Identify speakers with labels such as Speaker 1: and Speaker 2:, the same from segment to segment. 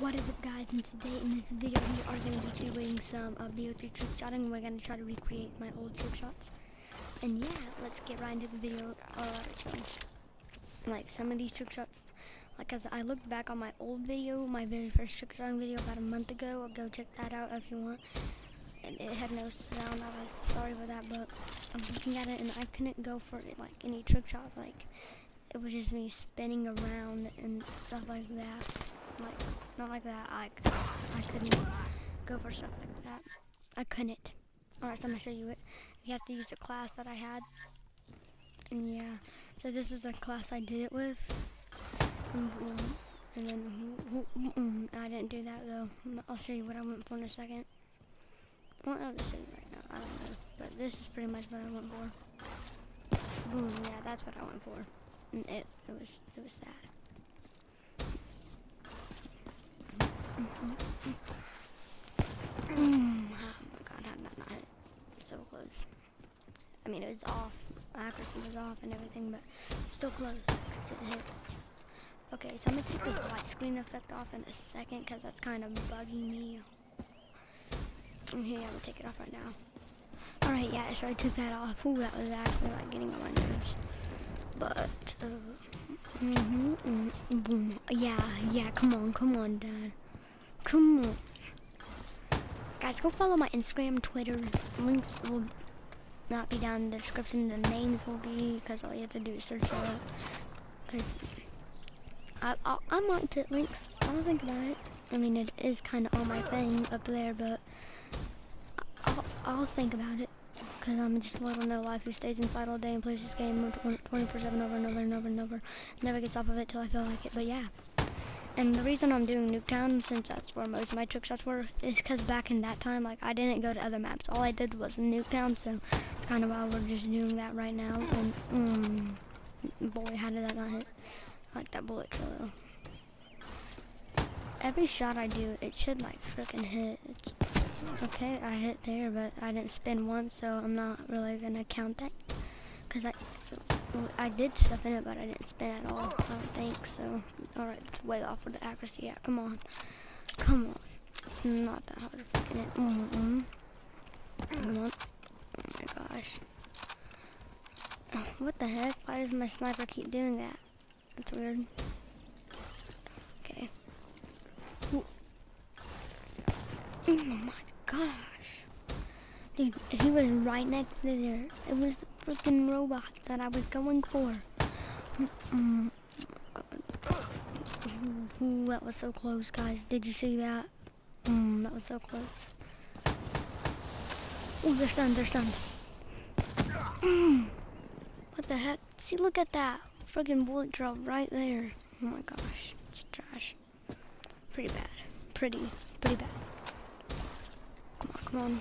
Speaker 1: What is up guys, and today in this video we are going to be doing some uh, BO3 trick shotting. And we're going to try to recreate my old trick shots. And yeah, let's get right into the video. So, like some of these trick shots, like as I looked back on my old video, my very first trick shot video about a month ago, go check that out if you want. And it had no sound, I was sorry for that, but I'm looking at it and I couldn't go for it, like any trick shots, like it was just me spinning around and stuff like that like not like that. I I couldn't go for stuff like that. I couldn't. Alright, so I'm gonna show you it. You have to use a class that I had. And yeah, so this is a class I did it with. And then I didn't do that though. I'll show you what I went for in a second. What oh, this is right now, I don't know. But this is pretty much what I went for. Boom, yeah, that's what I went for. And it it was it was sad. Mm-hmm. Mm-hmm. Mm-hmm. oh my god, how did that not hit? So close. I mean, it was off. My Accuracy was off and everything, but still close. Okay, so I'm gonna take this white screen effect off in a second because that's kind of bugging me. here, I'm gonna take it off right now. Alright, yeah, so I took that off. Ooh, that was actually like getting on my nerves. But, mm -hmm, mm -hmm. Yeah, yeah, come on, come on, Dad. Come on. Guys, go follow my Instagram, Twitter. Links will not be down in the description. The names will be, because all you have to do is search it up. Because I, I, I might put links. I'll think about it. I mean, it is kind of on my thing up there, but I'll, I'll think about it. Because I'm just a little no life who stays inside all day and plays this game 24-7 over and over and over and over. Never gets off of it till I feel like it. But yeah. And the reason I'm doing Nuketown, since that's where most of my trick shots were, is because back in that time, like, I didn't go to other maps. All I did was Nuketown, so it's kind of why we're just doing that right now. And, mm, boy, how did that not hit? Like that bullet trail, Every shot I do, it should, like, freaking hit. It's, okay, I hit there, but I didn't spin once, so I'm not really to count that. Because I, I did stuff in it, but I didn't spin at all, I don't think, so. Alright, it's way off with the accuracy. Yeah, come on. Come on. Not that hard to fucking it. Mm -mm. Come on. Oh my gosh. What the heck? Why does my sniper keep doing that? That's weird. Okay. Ooh. Oh my gosh. Dude, he was right next to there. It was the freaking robot that I was going for. Mm -mm. Ooh, that was so close, guys. Did you see that? Mmm, that was so close. Ooh, they're stunned, they're stunned. What the heck? See, look at that. Friggin' bullet drop right there. Oh my gosh. It's trash. Pretty bad. Pretty, pretty bad. Come on.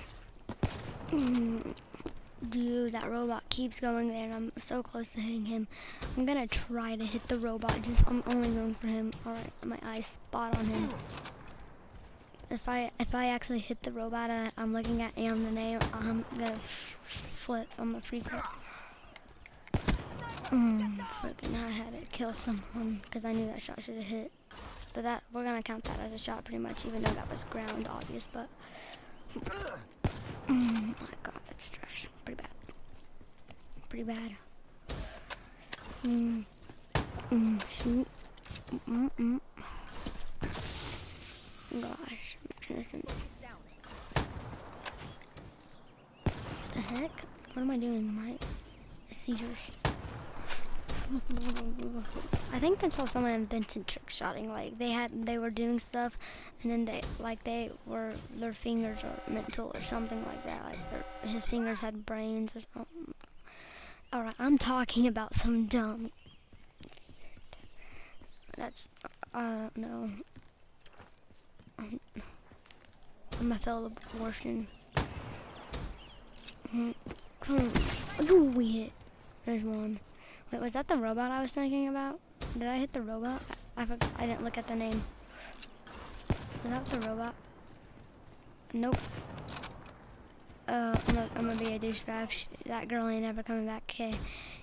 Speaker 1: Mm. Dude, that robot keeps going there and I'm so close to hitting him. I'm gonna try to hit the robot, just I'm only going for him. Alright, my eyes spot on him. If I if I actually hit the robot uh, I'm looking at and the name, I'm gonna flip. I'm gonna freak out. Mmm, freaking I had to kill someone because I knew that shot should have hit. But that we're gonna count that as a shot pretty much, even though that was ground obvious, but Oh my god, that's trash. Pretty bad. Pretty bad. Mm. Mm, shoot. Mm -mm. Gosh, makes no sense. What the heck? What am I doing? My seizures. I think until someone invented trick shotting, like they had, they were doing stuff, and then they, like they were, their fingers are mental or something like that. Like their, his fingers had brains or something. All right, I'm talking about some dumb. That's, I don't know. I'm, a fellow abortion. Hmm. Come on. We hit. There's one. Wait, was that the robot I was thinking about? Did I hit the robot? I, I, I didn't look at the name. Was that the robot? Nope. Uh, I'm gonna, I'm gonna be a douchebag. That girl ain't ever coming back. Okay.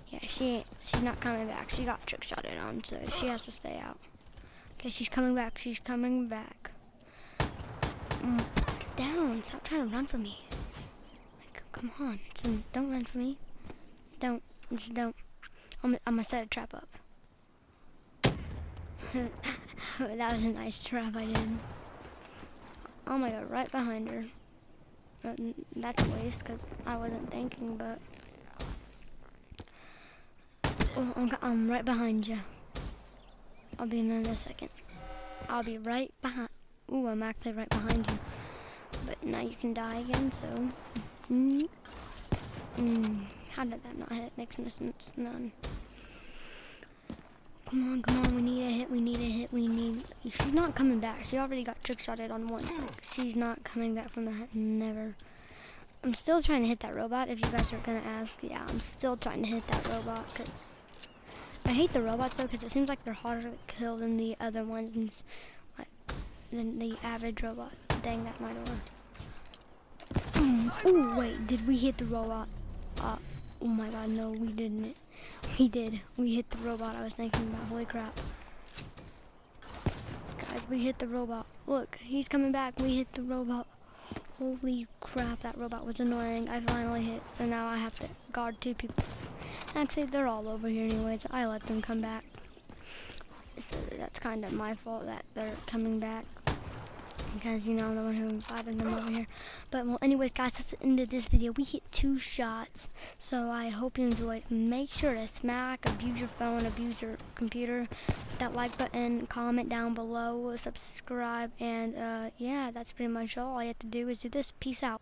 Speaker 1: Yeah, she she's not coming back. She got trick shotted on, so she has to stay out. Okay, she's coming back. She's coming back. Mm, get down. Stop trying to run from me. Like, come on. Don't run from me. Don't. Just don't. I'm, I'm gonna set a trap up. that was a nice trap I did. Oh my god, right behind her. But that's a waste because I wasn't thinking, but. Oh, I'm, I'm right behind you. I'll be in there in a second. I'll be right behind. Ooh, I'm actually right behind you. But now you can die again, so. Mm. Mm. How did that not hit? Makes no sense. None. Come on, come on. We need a hit. We need a hit. We need. She's not coming back. She already got trick shotted on one. She's not coming back from that. Never. I'm still trying to hit that robot. If you guys are gonna ask, yeah, I'm still trying to hit that robot. Cause I hate the robots though, because it seems like they're harder to kill than the other ones, and like than the average robot. Dang that my door. oh wait, did we hit the robot? Uh, oh my god, no, we didn't. We did. We hit the robot. I was thinking about. Holy crap. Guys, we hit the robot. Look, he's coming back. We hit the robot. Holy crap, that robot was annoying. I finally hit, so now I have to guard two people. Actually, they're all over here anyways. I let them come back. So that's kind of my fault that they're coming back. Because, you know, I'm the one who invited them over here. But, well, anyways, guys, that's the end of this video. We hit two shots. So, I hope you enjoyed. Make sure to smack, abuse your phone, abuse your computer. That like button, comment down below, subscribe. And, uh, yeah, that's pretty much all. All you have to do is do this. Peace out.